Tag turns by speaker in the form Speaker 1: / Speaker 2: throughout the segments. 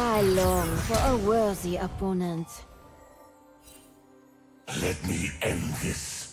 Speaker 1: I long for a worthy opponent.
Speaker 2: Let me end this.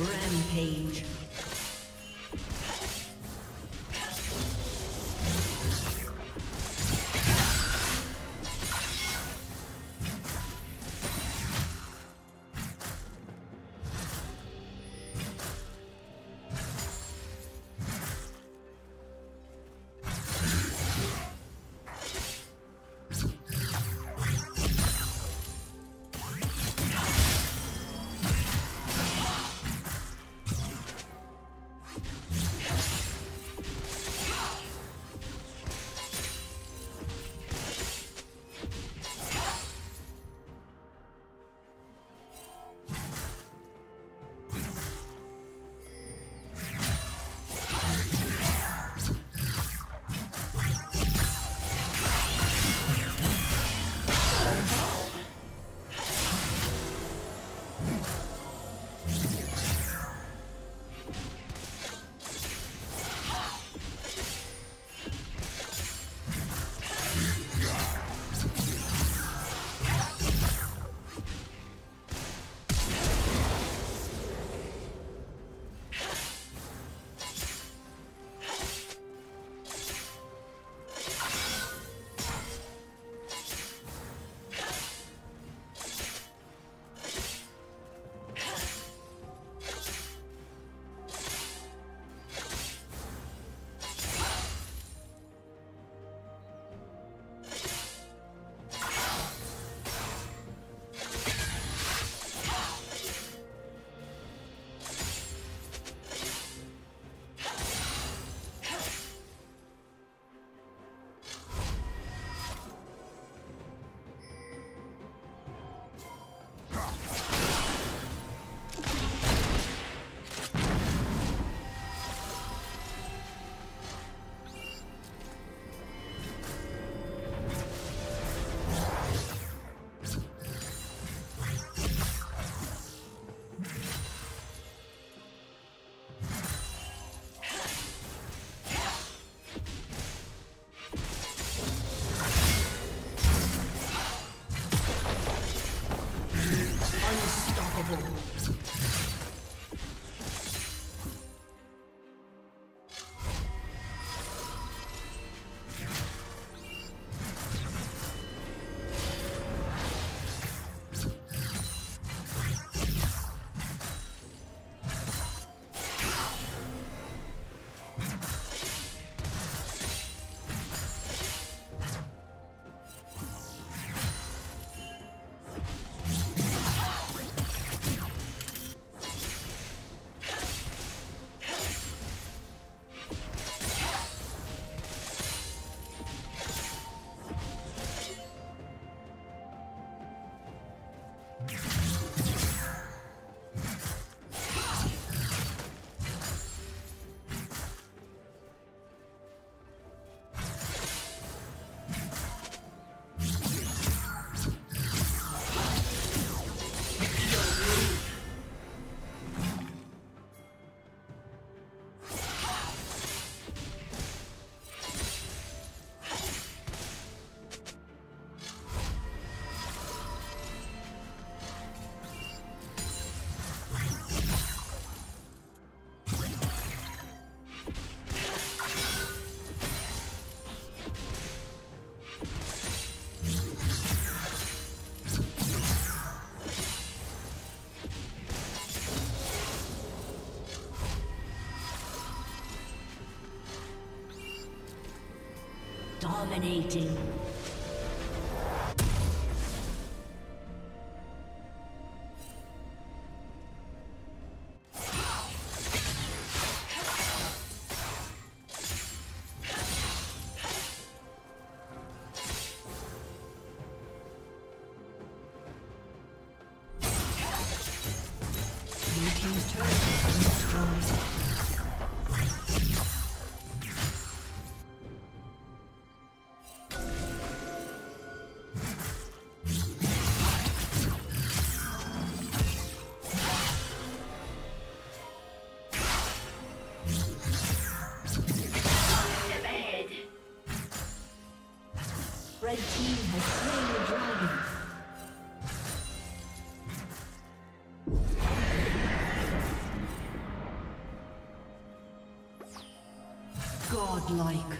Speaker 3: Rampage. Dominating. Godlike.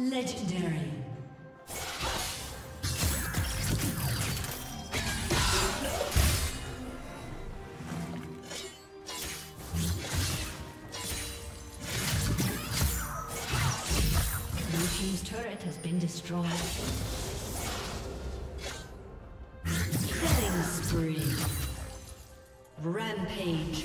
Speaker 3: Legendary. Blue Team's turret has been destroyed. Killing spree. Rampage.